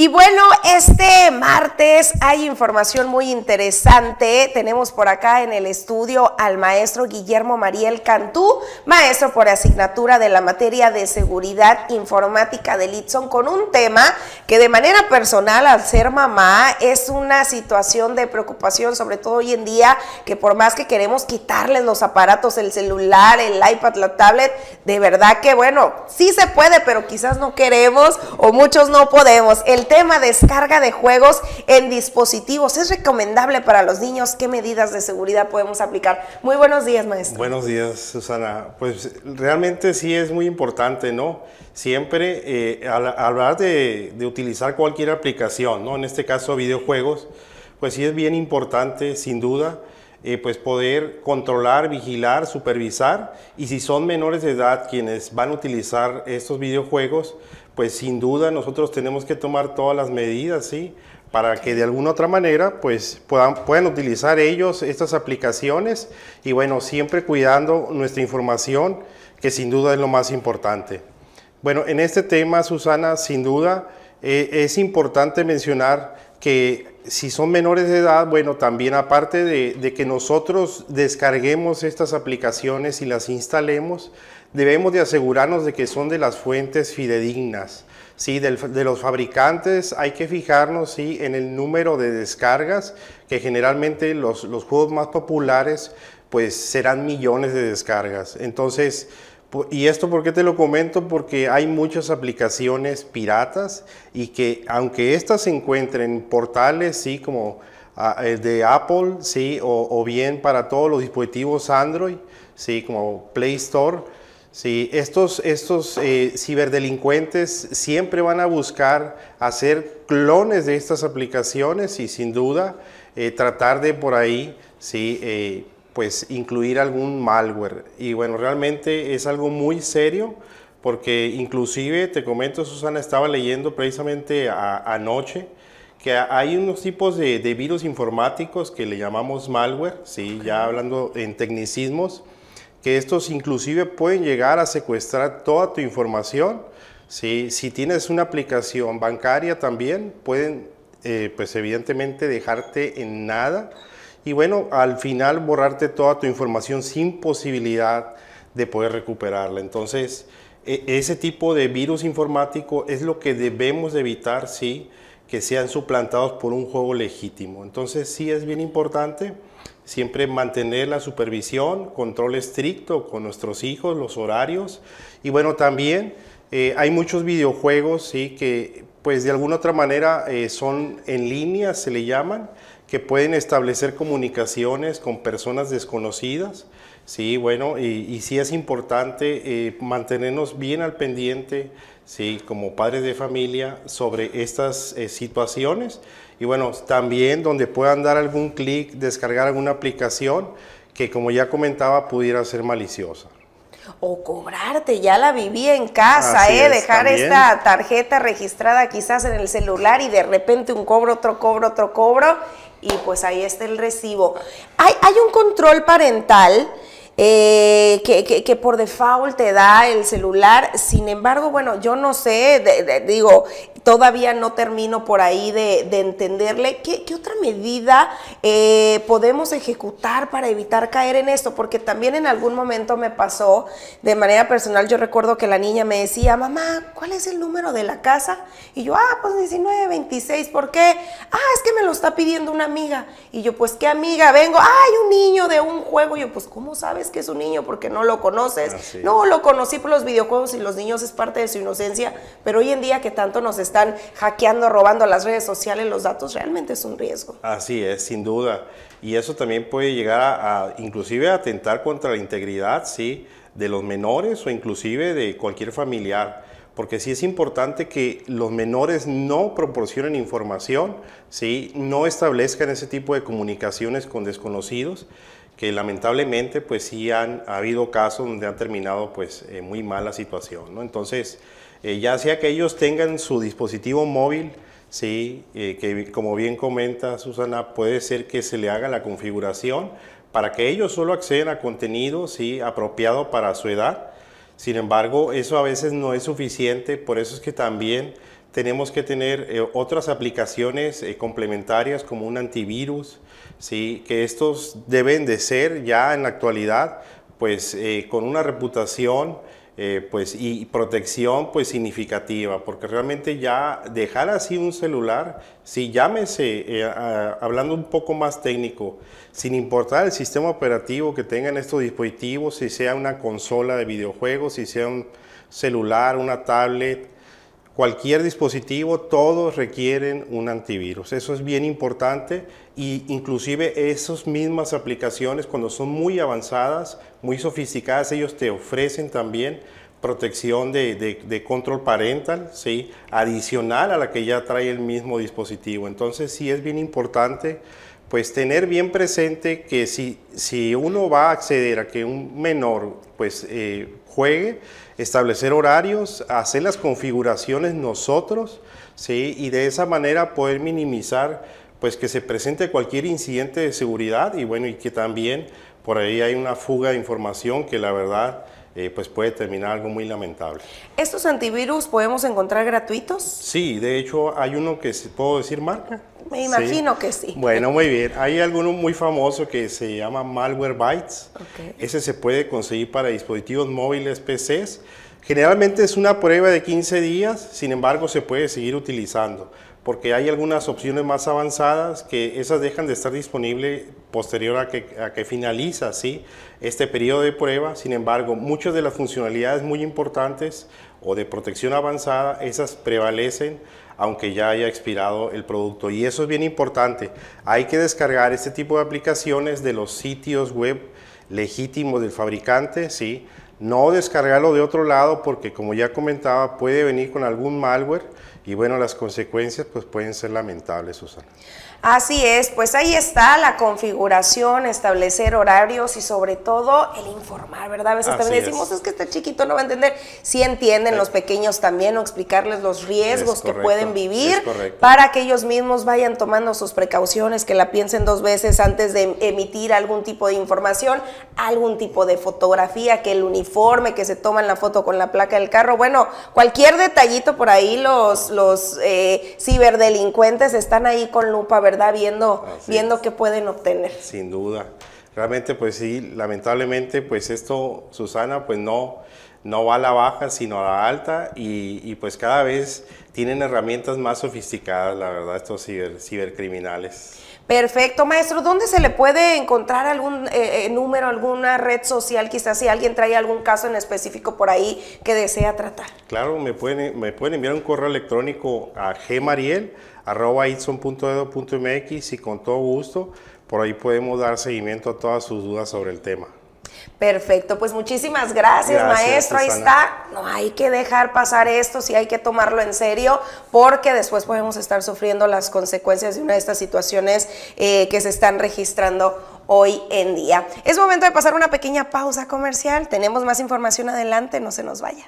Y bueno, este martes hay información muy interesante. Tenemos por acá en el estudio al maestro Guillermo Mariel Cantú, maestro por asignatura de la materia de seguridad informática de Litson, con un tema que de manera personal, al ser mamá, es una situación de preocupación, sobre todo hoy en día, que por más que queremos quitarles los aparatos, el celular, el iPad, la tablet, de verdad que bueno, sí se puede, pero quizás no queremos o muchos no podemos. El tema descarga de juegos en dispositivos. ¿Es recomendable para los niños? ¿Qué medidas de seguridad podemos aplicar? Muy buenos días, maestro. Buenos días, Susana. Pues realmente sí es muy importante, ¿no? Siempre eh, al hablar de, de, utilizar cualquier aplicación, ¿no? En este caso videojuegos, pues sí es bien importante, sin duda, eh, pues poder controlar, vigilar, supervisar y si son menores de edad quienes van a utilizar estos videojuegos, pues sin duda nosotros tenemos que tomar todas las medidas, ¿sí? Para que de alguna otra manera, pues puedan, puedan utilizar ellos estas aplicaciones y bueno, siempre cuidando nuestra información, que sin duda es lo más importante. Bueno, en este tema, Susana, sin duda eh, es importante mencionar que si son menores de edad, bueno, también aparte de, de, que nosotros descarguemos estas aplicaciones y las instalemos, debemos de asegurarnos de que son de las fuentes fidedignas. ¿sí? de, de los fabricantes hay que fijarnos ¿sí? en el número de descargas, que generalmente los, los juegos más populares pues serán millones de descargas. Entonces, ¿Y esto por qué te lo comento? Porque hay muchas aplicaciones piratas y que aunque estas se encuentren en portales, sí, como uh, de Apple, sí, o, o, bien para todos los dispositivos Android, sí, como Play Store, sí, estos, estos eh, ciberdelincuentes siempre van a buscar hacer clones de estas aplicaciones y sin duda eh, tratar de por ahí, sí, eh, pues incluir algún malware. Y bueno, realmente es algo muy serio porque inclusive, te comento Susana, estaba leyendo precisamente a, anoche que hay unos tipos de, de, virus informáticos que le llamamos malware, ¿sí? Okay. ya hablando en tecnicismos, que estos inclusive pueden llegar a secuestrar toda tu información. ¿sí? Si tienes una aplicación bancaria también, pueden eh, pues evidentemente dejarte en nada y bueno, al final borrarte toda tu información sin posibilidad de poder recuperarla. Entonces, e ese tipo de virus informático es lo que debemos de evitar, sí, que sean suplantados por un juego legítimo. Entonces, sí es bien importante siempre mantener la supervisión, control estricto con nuestros hijos, los horarios. Y bueno, también eh, hay muchos videojuegos, sí, que pues de alguna otra manera eh, son en línea, se le llaman, que pueden establecer comunicaciones con personas desconocidas. Sí, bueno, y, y sí es importante eh, mantenernos bien al pendiente, sí, como padres de familia, sobre estas eh, situaciones. Y bueno, también donde puedan dar algún clic, descargar alguna aplicación que, como ya comentaba, pudiera ser maliciosa o cobrarte, ya la viví en casa, Así ¿eh? Es, dejar también. esta tarjeta registrada quizás en el celular y de repente un cobro, otro cobro, otro cobro y pues ahí está el recibo. Hay, hay un control parental eh, que, que, por default te da el celular. Sin embargo, bueno, yo no sé, digo, todavía no termino por ahí de, de entenderle. ¿Qué, ¿Qué, otra medida eh, podemos ejecutar para evitar caer en esto? Porque también en algún momento me pasó, de manera personal, yo recuerdo que la niña me decía, mamá, ¿cuál es el número de la casa? Y yo, ah, pues 1926, ¿por qué? Ah, es que me lo está pidiendo una amiga. Y yo, pues, ¿qué amiga? Vengo, ay, un niño de un juego. Y yo, pues, ¿cómo sabes que es un niño? Porque no lo conoces. Así. No, lo conocí por los videojuegos y los niños es parte de su inocencia, pero hoy en día que tanto nos están hackeando, robando las redes sociales, los datos, realmente es un riesgo. Así es, sin duda. Y eso también puede llegar a, a inclusive a atentar contra la integridad, sí, de los menores o inclusive de cualquier familiar porque sí es importante que los menores no proporcionen información, ¿sí? no establezcan ese tipo de comunicaciones con desconocidos, que lamentablemente pues sí han ha habido casos donde han terminado pues eh, muy mal la situación. ¿no? Entonces, eh, ya sea que ellos tengan su dispositivo móvil, sí, eh, que como bien comenta Susana, puede ser que se le haga la configuración para que ellos solo accedan a contenido sí, apropiado para su edad, sin embargo, eso a veces no es suficiente, por eso es que también tenemos que tener eh, otras aplicaciones eh, complementarias como un antivirus, ¿sí? que estos deben de ser ya en la actualidad pues eh, con una reputación pues, y protección pues significativa, porque realmente ya dejar así un celular, si llámese, hablando un poco más técnico, sin importar el sistema operativo que tengan estos dispositivos, si sea una consola de videojuegos, si sea un celular, una tablet, cualquier dispositivo, todos requieren un antivirus. Eso es bien importante y inclusive esas mismas aplicaciones cuando son muy avanzadas, muy sofisticadas, ellos te ofrecen también protección de, control parental, ¿sí? adicional a la que ya trae el mismo dispositivo. Entonces sí es bien importante pues tener bien presente que si, si uno va a acceder a que un menor pues eh, juegue, establecer horarios, hacer las configuraciones nosotros, ¿sí? y de esa manera poder minimizar pues que se presente cualquier incidente de seguridad y bueno, y que también por ahí hay una fuga de información que la verdad eh, pues puede terminar algo muy lamentable. ¿Estos antivirus podemos encontrar gratuitos? Sí, de hecho hay uno que, ¿puedo decir marca? Me imagino que sí. Bueno, muy bien. Hay alguno muy famoso que se llama Malwarebytes. Ese se puede conseguir para dispositivos móviles, PCs. Generalmente es una prueba de 15 días, sin embargo se puede seguir utilizando porque hay algunas opciones más avanzadas que esas dejan de estar disponibles posterior a que, a que finaliza ¿sí? este periodo de prueba. Sin embargo, muchas de las funcionalidades muy importantes o de protección avanzada, esas prevalecen aunque ya haya expirado el producto. Y eso es bien importante. Hay que descargar este tipo de aplicaciones de los sitios web legítimos del fabricante, ¿sí? No descargarlo de otro lado porque como ya comentaba puede venir con algún malware y bueno, las consecuencias pues pueden ser lamentables, Susana. Así es, pues ahí está la configuración, establecer horarios y sobre todo el informar, ¿verdad? A veces también decimos, es. que este chiquito no va a entender. Si entienden los pequeños también o explicarles los riesgos que pueden vivir para que ellos mismos vayan tomando sus precauciones, que la piensen dos veces antes de emitir algún tipo de información, algún tipo de fotografía, que el uniforme, que se toman la foto con la placa del carro. Bueno, cualquier detallito por ahí, los, los eh, ciberdelincuentes están ahí con lupa, ¿verdad? Viendo, viendo qué pueden obtener. Sin duda. Realmente, pues sí, lamentablemente, pues esto, Susana, pues no, no va a la baja, sino a la alta y, y pues cada vez tienen herramientas más sofisticadas, la verdad, estos ciber, cibercriminales. Perfecto, maestro. ¿Dónde se le puede encontrar algún eh, eh, número, alguna red social, quizás si alguien trae algún caso en específico por ahí que desea tratar? Claro, me pueden, me pueden enviar un correo electrónico a gmariel.itson.edu.mx y con todo gusto por ahí podemos dar seguimiento a todas sus dudas sobre el tema. Perfecto, pues muchísimas gracias, maestro. Ahí está. No hay que dejar pasar esto, sí hay que tomarlo en serio, porque después podemos estar sufriendo las consecuencias de una de estas situaciones eh, que se están registrando hoy en día. Es momento de pasar una pequeña pausa comercial. Tenemos más información adelante, no se nos vaya.